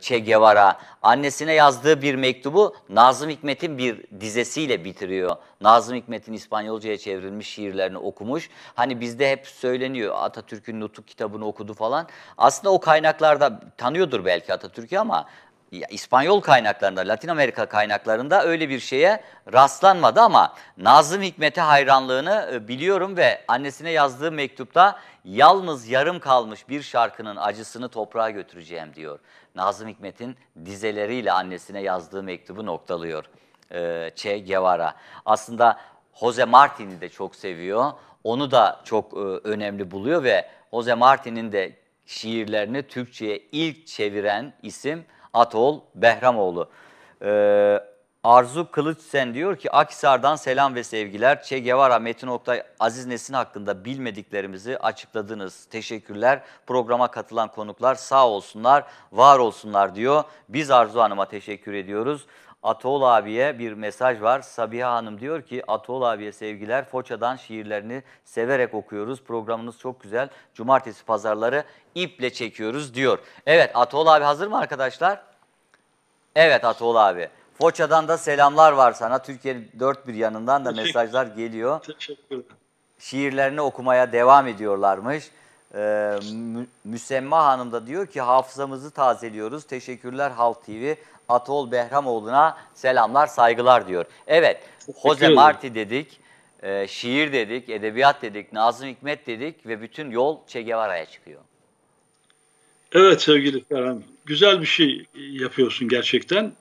Che Guevara annesine yazdığı bir mektubu Nazım Hikmet'in bir dizesiyle bitiriyor. Nazım Hikmet'in İspanyolcaya çevrilmiş şiirlerini okumuş. Hani bizde hep söyleniyor Atatürk'ün Nutuk kitabını okudu falan. Aslında o kaynaklarda tanıyordur belki Atatürk'ü ama İspanyol kaynaklarında, Latin Amerika kaynaklarında öyle bir şeye rastlanmadı ama Nazım Hikmet'e hayranlığını e, biliyorum ve annesine yazdığı mektupta yalnız yarım kalmış bir şarkının acısını toprağa götüreceğim diyor. Nazım Hikmet'in dizeleriyle annesine yazdığı mektubu noktalıyor e, Che Guevara. Aslında Jose Martin'i de çok seviyor. Onu da çok e, önemli buluyor ve Jose Martin'in de şiirlerini Türkçe'ye ilk çeviren isim Atol Behramoğlu. Ee, Arzu Kılıçsen diyor ki Akhisar'dan selam ve sevgiler. Che Guevara, Metin Oktay, Aziz Nesin hakkında bilmediklerimizi açıkladınız. Teşekkürler. Programa katılan konuklar sağ olsunlar, var olsunlar diyor. Biz Arzu Hanım'a teşekkür ediyoruz. Atol abiye bir mesaj var. Sabiha Hanım diyor ki Atol abiye sevgiler. Foça'dan şiirlerini severek okuyoruz. Programınız çok güzel. Cumartesi pazarları iple çekiyoruz diyor. Evet Atol abi hazır mı arkadaşlar? Evet Atol abi. Foça'dan da selamlar var sana. Türkiye'nin dört bir yanından da mesajlar geliyor. Teşekkürler. Şiirlerini okumaya devam ediyorlarmış. Ee, Mü- Müsemma Hanım da diyor ki hafızamızı tazeliyoruz. Teşekkürler Halk TV. Atol Behramoğlu'na selamlar, saygılar diyor. Evet, Jose. Marti dedik, e, şiir dedik, edebiyat dedik, Nazım Hikmet dedik ve bütün yol Che Guevara'ya çıkıyor. Evet sevgili Ferhan, güzel bir şey yapıyorsun gerçekten.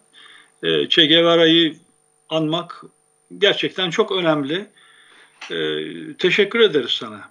Ee, Che Guevara'yı anmak gerçekten çok önemli. Ee, teşekkür ederiz sana.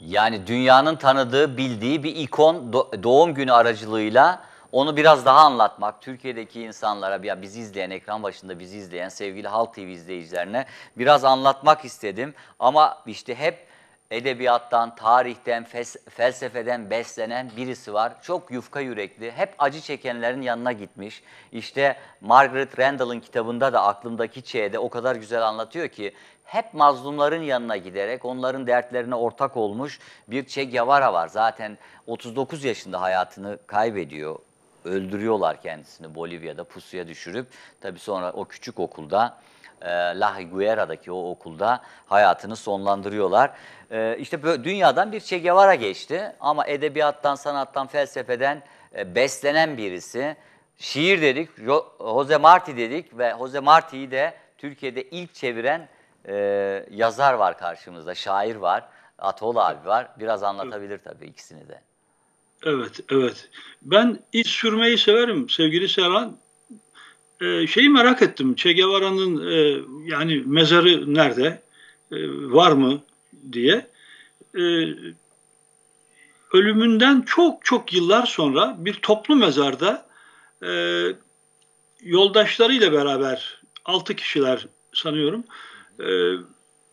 Yani dünyanın tanıdığı, bildiği bir ikon do- doğum günü aracılığıyla onu biraz daha anlatmak, Türkiye'deki insanlara, ya bizi izleyen, ekran başında bizi izleyen sevgili Halk TV izleyicilerine biraz anlatmak istedim. Ama işte hep edebiyattan, tarihten, felsefeden beslenen birisi var. Çok yufka yürekli, hep acı çekenlerin yanına gitmiş. İşte Margaret Randall'ın kitabında da aklımdaki Ç'de o kadar güzel anlatıyor ki hep mazlumların yanına giderek onların dertlerine ortak olmuş bir Che Guevara var. Zaten 39 yaşında hayatını kaybediyor. Öldürüyorlar kendisini Bolivya'da pusuya düşürüp. Tabii sonra o küçük okulda e, La Higuera'daki o okulda hayatını sonlandırıyorlar. E, işte böyle dünyadan bir Che Guevara geçti ama edebiyattan, sanattan, felsefeden e, beslenen birisi. Şiir dedik, Jo- Jose Marti dedik ve Jose Marti'yi de Türkiye'de ilk çeviren e, yazar var karşımızda, şair var, Atol abi var. Biraz anlatabilir tabii ikisini de. Evet, evet. Ben iz sürmeyi severim sevgili Serhan. Ee, şeyi merak ettim. Che Guevara'nın e, yani mezarı nerede? E, var mı diye. E, ölümünden çok çok yıllar sonra bir toplu mezarda e, yoldaşlarıyla beraber altı kişiler sanıyorum e,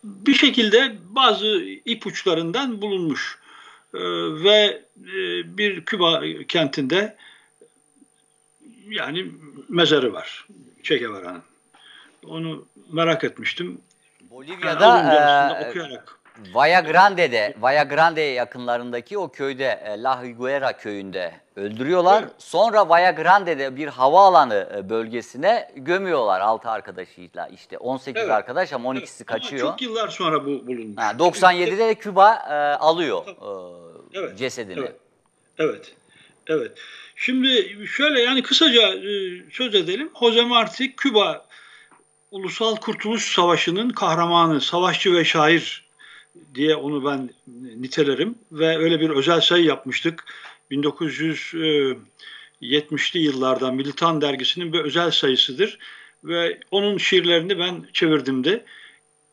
bir şekilde bazı ipuçlarından bulunmuş. E, ve e, bir Küba kentinde yani mezarı var Che Guevara'nın. Onu merak etmiştim. Yani Bolivya'da aslında e, okuyarak. Vaya Grande'de, Vaya Grande yakınlarındaki o köyde, e, La Higuera köyünde öldürüyorlar. Evet. Sonra Vaya Grande'de bir havaalanı e, bölgesine gömüyorlar altı arkadaşıyla. İşte 18 Evet. arkadaş ama 12'si Evet, ama kaçıyor. çok yıllar sonra bu bulunmuş. Ha, 97'de de Küba e, alıyor e, Evet, cesedini. Evet. Evet. Evet. Şimdi şöyle yani kısaca e, söz edelim. Jose Marti Küba Ulusal Kurtuluş Savaşı'nın kahramanı, savaşçı ve şair diye onu ben nitelerim ve öyle bir özel sayı yapmıştık. 1970'li yıllarda Militan dergisinin bir özel sayısıdır ve onun şiirlerini ben çevirdim de.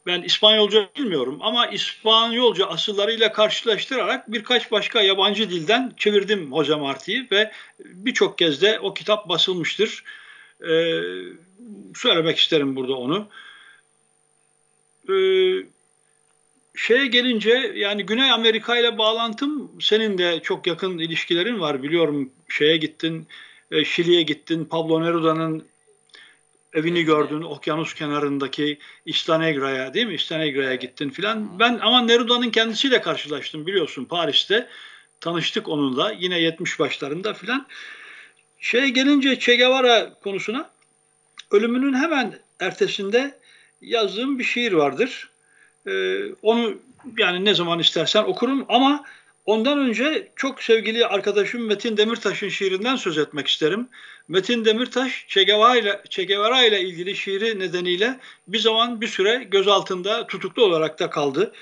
Ben İspanyolca bilmiyorum ama İspanyolca asıllarıyla karşılaştırarak birkaç başka yabancı dilden çevirdim Jose Marti'yi ve birçok kez de o kitap basılmıştır. Ee, söylemek isterim burada onu. Ee, şeye gelince yani Güney Amerika ile bağlantım senin de çok yakın ilişkilerin var. Biliyorum şeye gittin e, Şili'ye gittin Pablo Neruda'nın evini gördün okyanus kenarındaki Istanegra'ya değil mi? Istanegra'ya gittin filan. Ben ama Neruda'nın kendisiyle karşılaştım biliyorsun. Paris'te tanıştık onunla yine 70 başlarında filan. Şey gelince Che Guevara konusuna ölümünün hemen ertesinde yazdığım bir şiir vardır. Ee, onu yani ne zaman istersen okurum ama ondan önce çok sevgili arkadaşım Metin Demirtaş'ın şiirinden söz etmek isterim. Metin Demirtaş che Guevara ile ilgili şiiri nedeniyle bir zaman bir süre gözaltında tutuklu olarak da kaldı.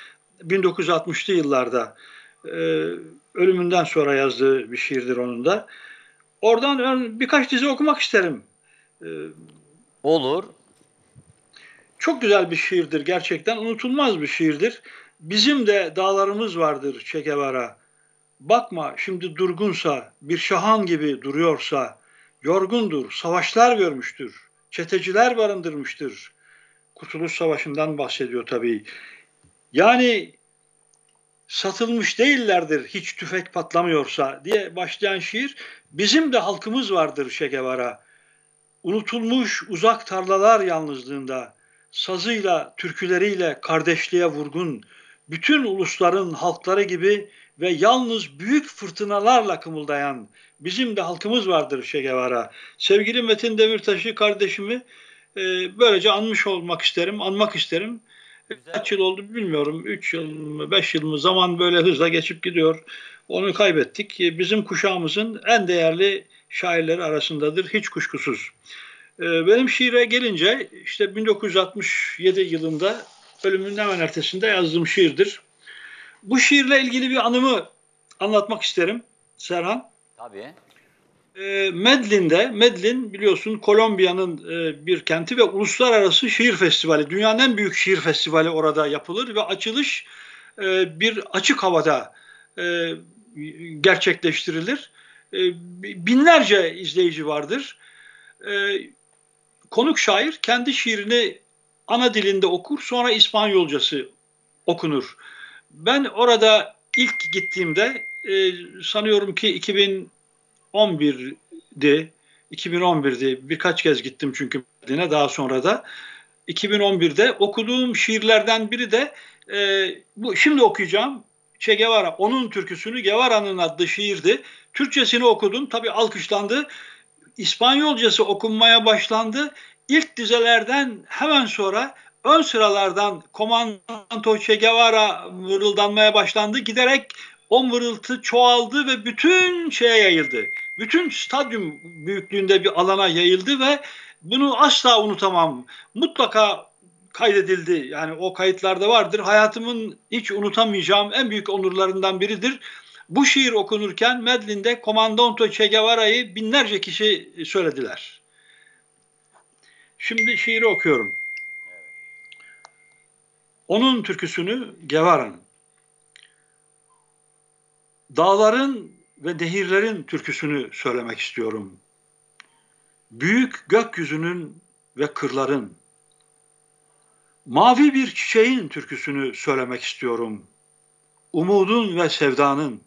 1960'lı yıllarda e, ölümünden sonra yazdığı bir şiirdir onun da. Oradan birkaç dizi okumak isterim. E, Olur. Çok güzel bir şiirdir gerçekten. Unutulmaz bir şiirdir. Bizim de dağlarımız vardır Che Guevara. Bakma şimdi durgunsa, bir şahan gibi duruyorsa, yorgundur, savaşlar görmüştür, çeteciler barındırmıştır. Kurtuluş Savaşı'ndan bahsediyor tabii. Yani satılmış değillerdir hiç tüfek patlamıyorsa diye başlayan şiir bizim de halkımız vardır Che Guevara. Unutulmuş uzak tarlalar yalnızlığında sazıyla, türküleriyle kardeşliğe vurgun, bütün ulusların halkları gibi ve yalnız büyük fırtınalarla kımıldayan bizim de halkımız vardır Che Guevara. Sevgili Metin Demirtaş'ı kardeşimi e, böylece anmış olmak isterim, anmak isterim. Güzel. Kaç yıl oldu bilmiyorum. 3 yıl mı 5 yıl mı zaman böyle hızla geçip gidiyor. Onu kaybettik. E, bizim kuşağımızın en değerli şairleri arasındadır hiç kuşkusuz. E, benim şiire gelince işte 1967 yılında ölümünün hemen ertesinde yazdığım şiirdir. Bu şiirle ilgili bir anımı anlatmak isterim Serhan. Tabii. E, Medlin'de, Medlin biliyorsun Kolombiya'nın e, bir kenti ve uluslararası şiir festivali, dünyanın en büyük şiir festivali orada yapılır ve açılış e, bir açık havada e, gerçekleştirilir. Binlerce izleyici vardır. Konuk şair kendi şiirini ana dilinde okur, sonra İspanyolcası okunur. Ben orada ilk gittiğimde e, sanıyorum ki 2011'di, 2011'di. Birkaç kez gittim çünkü Medine daha sonra da. 2011'de okuduğum şiirlerden biri de e, bu şimdi okuyacağım Che Guevara. Onun türküsünü Guevara'nın adlı şiirdi. Türkçesini okudum. Tabii alkışlandı. İspanyolcası okunmaya başlandı. İlk dizelerden hemen sonra ön sıralardan Komando Che Guevara mırıldanmaya başlandı. Giderek o mırıltı çoğaldı ve bütün şeye yayıldı. Bütün stadyum büyüklüğünde bir alana yayıldı ve bunu asla unutamam. Mutlaka kaydedildi. Yani o kayıtlarda vardır. Hayatımın hiç unutamayacağım en büyük onurlarından biridir. Bu şiir okunurken Medlin'de Komandonto Che Guevara'yı binlerce kişi söylediler. Şimdi şiiri okuyorum. Onun türküsünü Guevara'nın. Dağların ve nehirlerin türküsünü söylemek istiyorum. Büyük gökyüzünün ve kırların, mavi bir çiçeğin türküsünü söylemek istiyorum. Umudun ve sevdanın,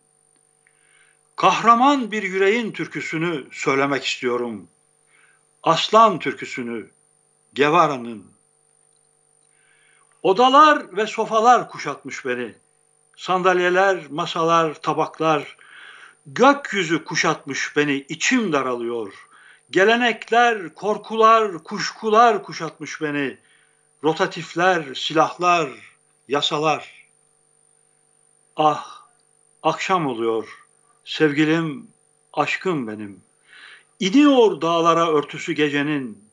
kahraman bir yüreğin türküsünü söylemek istiyorum. Aslan türküsünü, Gevara'nın. Odalar ve sofalar kuşatmış beni. Sandalyeler, masalar, tabaklar, gökyüzü kuşatmış beni, içim daralıyor. Gelenekler, korkular, kuşkular kuşatmış beni. Rotatifler, silahlar, yasalar. Ah, akşam oluyor.'' Sevgilim, aşkım benim. İniyor dağlara örtüsü gecenin.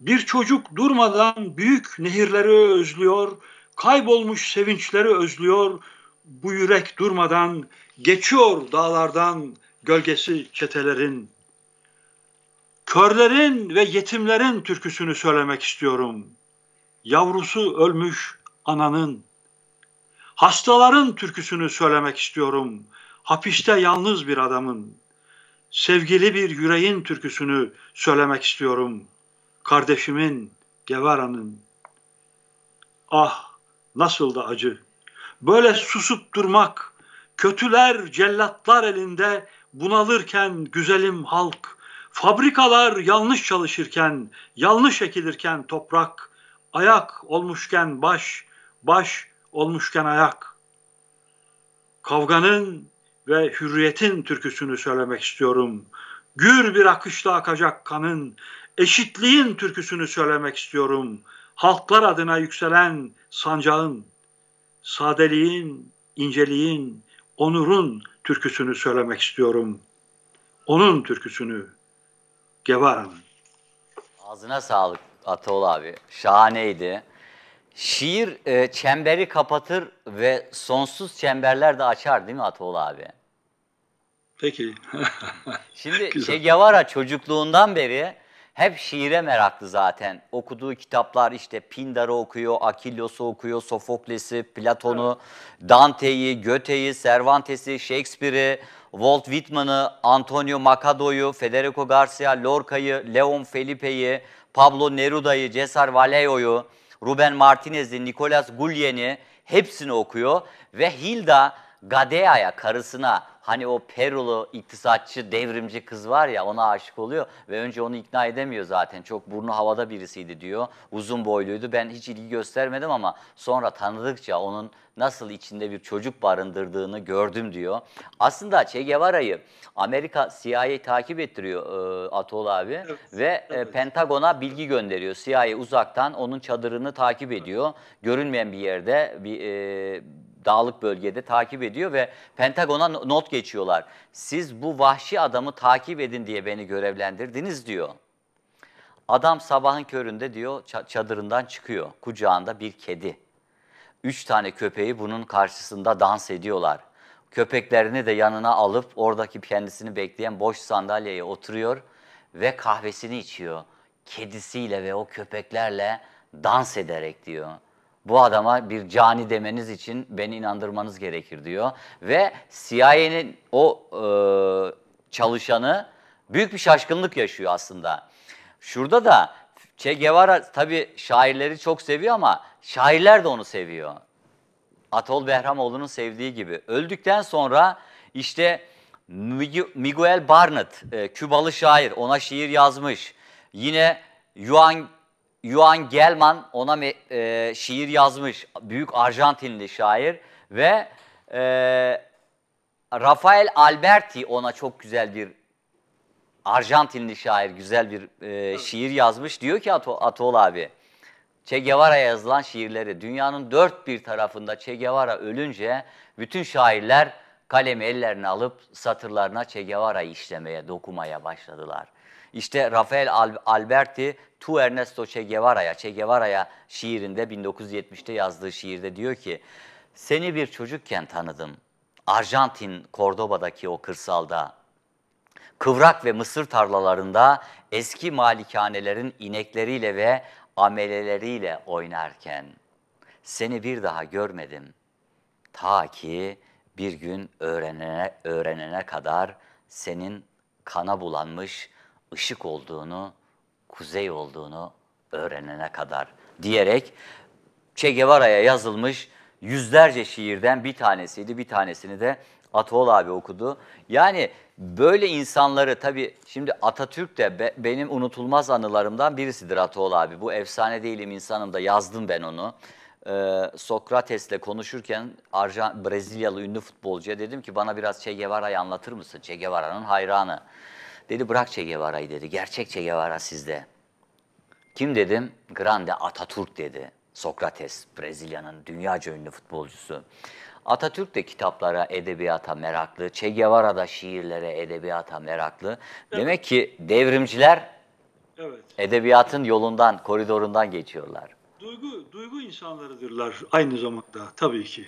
Bir çocuk durmadan büyük nehirleri özlüyor, kaybolmuş sevinçleri özlüyor. Bu yürek durmadan geçiyor dağlardan gölgesi çetelerin. Körlerin ve yetimlerin türküsünü söylemek istiyorum. Yavrusu ölmüş ananın. Hastaların türküsünü söylemek istiyorum hapiste yalnız bir adamın, sevgili bir yüreğin türküsünü söylemek istiyorum. Kardeşimin, Gevara'nın. Ah, nasıl da acı. Böyle susup durmak, kötüler, cellatlar elinde bunalırken güzelim halk, fabrikalar yanlış çalışırken, yanlış ekilirken toprak, ayak olmuşken baş, baş olmuşken ayak. Kavganın ve hürriyetin türküsünü söylemek istiyorum. Gür bir akışla akacak kanın, eşitliğin türküsünü söylemek istiyorum. Halklar adına yükselen sancağın, sadeliğin, inceliğin, onurun türküsünü söylemek istiyorum. Onun türküsünü, Gevara'nın. Ağzına sağlık Atol abi. Şahaneydi. Şiir e, çemberi kapatır ve sonsuz çemberler de açar değil mi Atol abi? Peki. Şimdi. Che Guevara çocukluğundan beri hep şiire meraklı zaten. Okuduğu kitaplar işte Pindar'ı okuyor, Akillos'u okuyor, Sofokles'i, Platon'u, Dante'yi, Goethe'yi, Cervantes'i, Shakespeare'i, Walt Whitman'ı, Antonio Macado'yu, Federico Garcia Lorca'yı, Leon Felipe'yi, Pablo Neruda'yı, Cesar Vallejo'yu, Ruben Martinez'i, Nicolas Gullien'i hepsini okuyor ve Hilda Gadea'ya karısına hani o Perulu iktisatçı devrimci kız var ya ona aşık oluyor ve önce onu ikna edemiyor zaten. Çok burnu havada birisiydi diyor. Uzun boyluydu. Ben hiç ilgi göstermedim ama sonra tanıdıkça onun nasıl içinde bir çocuk barındırdığını gördüm diyor. Aslında Che Guevara'yı Amerika CIA takip ettiriyor e, Atol abi Evet, ve e. Pentagon'a bilgi gönderiyor. CIA uzaktan onun çadırını takip ediyor. Görünmeyen bir yerde bir e, dağlık bölgede takip ediyor ve Pentagon'a no- not geçiyorlar. Siz bu vahşi adamı takip edin diye beni görevlendirdiniz diyor. Adam sabahın köründe diyor ça- çadırından çıkıyor. Kucağında bir kedi. Üç tane köpeği bunun karşısında dans ediyorlar. Köpeklerini de yanına alıp oradaki kendisini bekleyen boş sandalyeye oturuyor ve kahvesini içiyor. Kedisiyle ve o köpeklerle dans ederek diyor. Bu adama bir cani demeniz için beni inandırmanız gerekir diyor. Ve CIA'nin o e, çalışanı büyük bir şaşkınlık yaşıyor aslında. Şurada da Che Guevara tabii şairleri çok seviyor ama şairler de onu seviyor. Atol Behramoğlu'nun sevdiği gibi. Öldükten sonra işte Migu- Miguel Barnett, e, Kübalı şair, ona şiir yazmış. Yine Juan, Juan Gelman ona e, şiir yazmış. Büyük Arjantinli şair. Ve e, Rafael Alberti ona çok güzel bir Arjantinli şair güzel bir e, şiir yazmış. Diyor ki Ato, Atol abi, Che Guevara'ya yazılan şiirleri dünyanın dört bir tarafında Che Guevara ölünce bütün şairler kalemi ellerine alıp satırlarına Che Guevara'yı işlemeye, dokumaya başladılar. İşte Rafael Al- Alberti Tu Ernesto Che Guevara'ya, Che Guevara'ya şiirinde 1970'te yazdığı şiirde diyor ki seni bir çocukken tanıdım. Arjantin, Cordoba'daki o kırsalda kıvrak ve mısır tarlalarında eski malikanelerin inekleriyle ve ameleleriyle oynarken seni bir daha görmedim. Ta ki bir gün öğrenene, öğrenene kadar senin kana bulanmış ışık olduğunu, kuzey olduğunu öğrenene kadar diyerek Che Guevara'ya yazılmış yüzlerce şiirden bir tanesiydi. Bir tanesini de Atol abi okudu. Yani böyle insanları tabii şimdi Atatürk de be- benim unutulmaz anılarımdan birisidir Atol abi. Bu efsane değilim insanım da yazdım ben onu. Ee, Sokrates'le konuşurken Arjan, Brezilyalı ünlü futbolcuya dedim ki bana biraz Che Guevara'yı anlatır mısın? Che Guevara'nın hayranı. Dedi bırak Che Guevara'yı dedi. Gerçek Che Guevara sizde. Kim dedim? Grande Atatürk dedi. Sokrates, Brezilya'nın dünyaca ünlü futbolcusu. Atatürk de kitaplara, edebiyata meraklı. Che Guevara da şiirlere, edebiyata meraklı. Demek ki devrimciler Evet. edebiyatın yolundan, koridorundan geçiyorlar. Duygu, duygu insanlarıdırlar aynı zamanda tabii ki.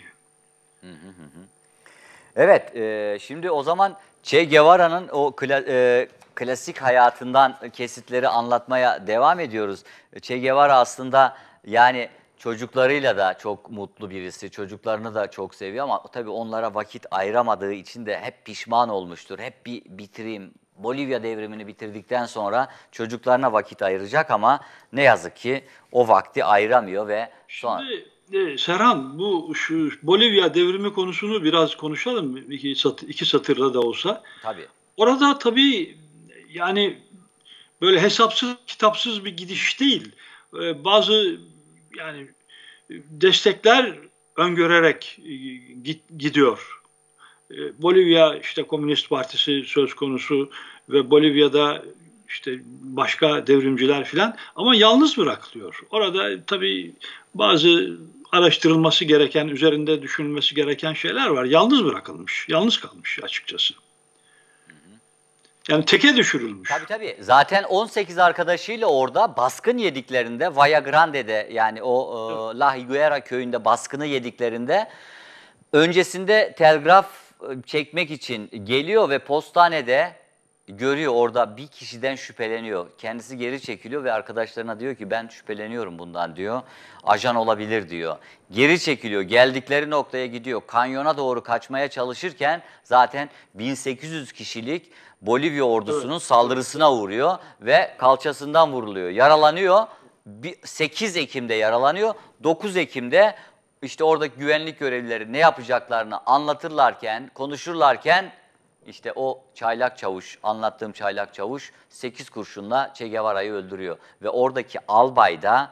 Evet, e, şimdi o zaman Che Guevara'nın o kla- e, klasik hayatından kesitleri anlatmaya devam ediyoruz. Che Guevara aslında yani çocuklarıyla da çok mutlu birisi, çocuklarını da çok seviyor ama tabii onlara vakit ayıramadığı için de hep pişman olmuştur. Hep bir bitireyim, Bolivya devrimini bitirdikten sonra çocuklarına vakit ayıracak ama ne yazık ki o vakti ayıramıyor ve sonra... Şimdi Serhan bu şu Bolivya devrimi konusunu biraz konuşalım iki, sat, iki satırda da olsa. Tabii. Orada tabii yani böyle hesapsız kitapsız bir gidiş değil. Ee, bazı yani destekler öngörerek e, git, gidiyor. E, Bolivya işte Komünist Partisi söz konusu ve Bolivya'da işte başka devrimciler filan ama yalnız bırakılıyor. Orada tabii bazı araştırılması gereken, üzerinde düşünülmesi gereken şeyler var. Yalnız bırakılmış, yalnız kalmış açıkçası. Yani teke düşürülmüş. Tabii tabii. Zaten 18 arkadaşıyla orada baskın yediklerinde Vaya Grande'de yani o e, La Higuera köyünde baskını yediklerinde öncesinde telgraf e, çekmek için geliyor ve postanede görüyor orada bir kişiden şüpheleniyor. Kendisi geri çekiliyor ve arkadaşlarına diyor ki ben şüpheleniyorum bundan diyor. Ajan olabilir diyor. Geri çekiliyor. Geldikleri noktaya gidiyor. Kanyona doğru kaçmaya çalışırken zaten 1800 kişilik Bolivya ordusunun evet. saldırısına uğruyor ve kalçasından vuruluyor. Yaralanıyor. 8 Ekim'de yaralanıyor. 9 Ekim'de işte oradaki güvenlik görevlileri ne yapacaklarını anlatırlarken, konuşurlarken işte o çaylak çavuş, anlattığım çaylak çavuş 8 kurşunla Che Guevara'yı öldürüyor. Ve oradaki albay da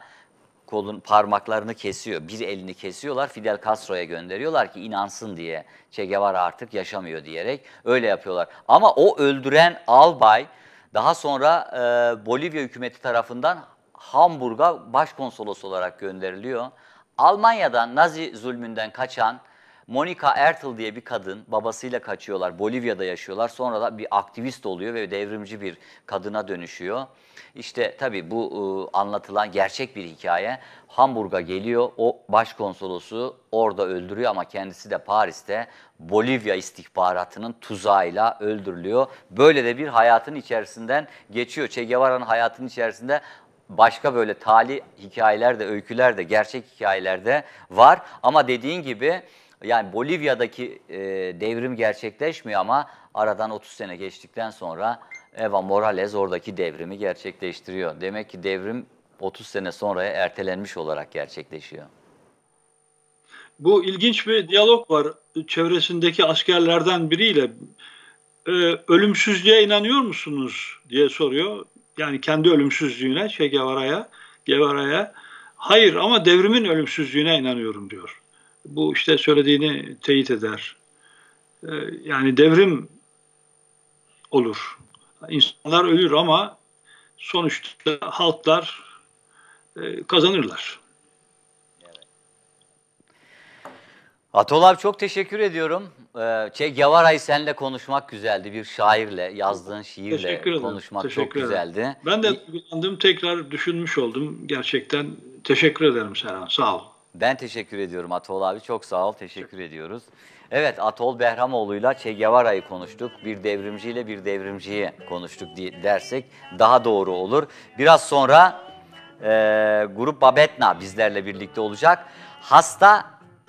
kolun parmaklarını kesiyor. Bir elini kesiyorlar. Fidel Castro'ya gönderiyorlar ki inansın diye. Che Guevara artık yaşamıyor diyerek öyle yapıyorlar. Ama o öldüren albay daha sonra e, Bolivya hükümeti tarafından Hamburg'a başkonsolos olarak gönderiliyor. Almanya'dan Nazi zulmünden kaçan Monica Ertel diye bir kadın babasıyla kaçıyorlar. Bolivya'da yaşıyorlar. Sonra da bir aktivist oluyor ve devrimci bir kadına dönüşüyor. İşte tabii bu e, anlatılan gerçek bir hikaye. Hamburg'a geliyor. O başkonsolosu orada öldürüyor ama kendisi de Paris'te Bolivya istihbaratının tuzağıyla öldürülüyor. Böyle de bir hayatın içerisinden geçiyor. Che Guevara'nın hayatının içerisinde başka böyle tali hikayeler de, öyküler de, gerçek hikayeler de var. Ama dediğin gibi yani Bolivya'daki e, devrim gerçekleşmiyor ama aradan 30 sene geçtikten sonra Eva Morales oradaki devrimi gerçekleştiriyor. Demek ki devrim 30 sene sonraya ertelenmiş olarak gerçekleşiyor. Bu ilginç bir diyalog var çevresindeki askerlerden biriyle. Ee, ölümsüzlüğe inanıyor musunuz diye soruyor. Yani kendi ölümsüzlüğüne, Che Guevara'ya, Guevara'ya. Hayır ama devrimin ölümsüzlüğüne inanıyorum diyor bu işte söylediğini teyit eder. Ee, yani devrim olur. İnsanlar ölür ama sonuçta halklar e, kazanırlar. Atol abi çok teşekkür ediyorum. Ee, Che Guevara'yı seninle konuşmak güzeldi. Bir şairle, yazdığın şiirle konuşmak teşekkür çok ederim. güzeldi. Ben de duygulandım, tekrar düşünmüş oldum. Gerçekten teşekkür ederim Serhan, sağ ol. Ben teşekkür ediyorum Atol abi. Çok sağ ol. Teşekkür ediyoruz. Evet Atol Behramoğlu'yla Che Guevara'yı konuştuk. Bir devrimciyle bir devrimciyi konuştuk diye dersek daha doğru olur. Biraz sonra e, Grup Babetna bizlerle birlikte olacak. Hasta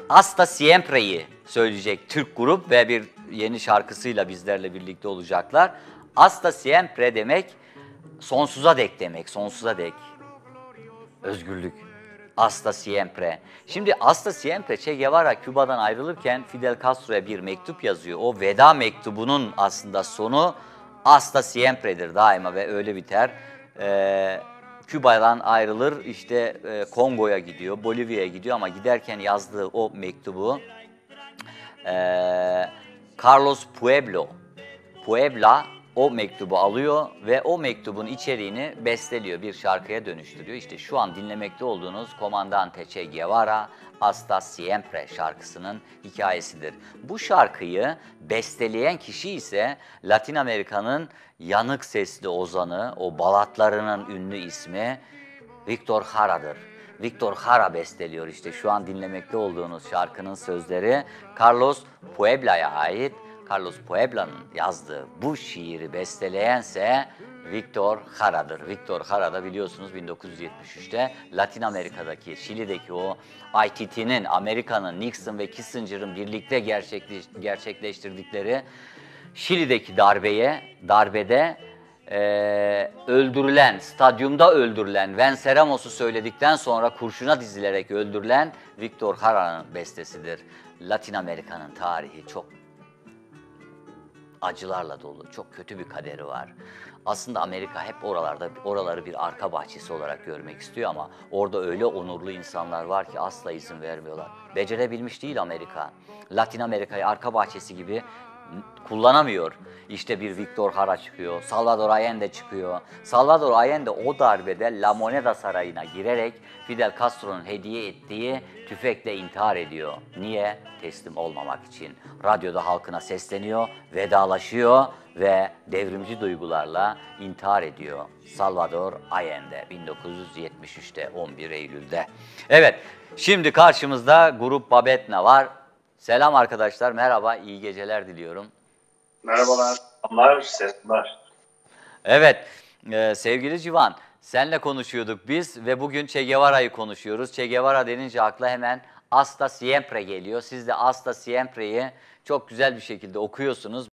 Hasta Siempre'yi söyleyecek Türk grup ve bir yeni şarkısıyla bizlerle birlikte olacaklar. Hasta Siempre demek sonsuza dek demek, sonsuza dek. Özgürlük. Hasta siempre. Şimdi hasta siempre Che Guevara Küba'dan ayrılırken Fidel Castro'ya bir mektup yazıyor. O veda mektubunun aslında sonu hasta siempre'dir daima ve öyle biter. Ee, Küba'dan ayrılır işte e, Kongo'ya gidiyor, Bolivya'ya gidiyor ama giderken yazdığı o mektubu e, Carlos Pueblo, Puebla o mektubu alıyor ve o mektubun içeriğini besteliyor, bir şarkıya dönüştürüyor. İşte şu an dinlemekte olduğunuz Komandante Che Guevara Hasta Siempre şarkısının hikayesidir. Bu şarkıyı besteleyen kişi ise Latin Amerika'nın yanık sesli ozanı, o balatlarının ünlü ismi Victor Jara'dır. Victor Jara besteliyor işte şu an dinlemekte olduğunuz şarkının sözleri Carlos Puebla'ya ait Carlos Puebla'nın yazdığı bu şiiri besteleyense Victor Jara'dır. Victor Jara da biliyorsunuz 1973'te Latin Amerika'daki, Şili'deki o ITT'nin, Amerika'nın, Nixon ve Kissinger'ın birlikte gerçekleştirdikleri Şili'deki darbeye, darbede e, öldürülen, stadyumda öldürülen Venceremos'u söyledikten sonra kurşuna dizilerek öldürülen Victor Jara'nın bestesidir. Latin Amerika'nın tarihi çok acılarla dolu, çok kötü bir kaderi var. Aslında Amerika hep oralarda oraları bir arka bahçesi olarak görmek istiyor ama orada öyle onurlu insanlar var ki asla izin vermiyorlar. Becerebilmiş değil Amerika. Latin Amerika'yı arka bahçesi gibi kullanamıyor. İşte bir Victor Jara çıkıyor, Salvador Allende çıkıyor. Salvador Allende o darbede La Moneda Sarayı'na girerek Fidel Castro'nun hediye ettiği tüfekle intihar ediyor. Niye? Teslim olmamak için. Radyoda halkına sesleniyor, vedalaşıyor ve devrimci duygularla intihar ediyor. Salvador Allende 1973'te 11 Eylül'de. Evet, şimdi karşımızda Grup Babetna var. Selam arkadaşlar, merhaba, iyi geceler diliyorum. Merhabalar. Selamlar, selamlar. Evet, e, sevgili Civan, senle konuşuyorduk biz ve bugün Che Guevara'yı konuşuyoruz. Che Guevara denince akla hemen Hasta Siempre geliyor. Siz de Hasta Siempre'yi çok güzel bir şekilde okuyorsunuz.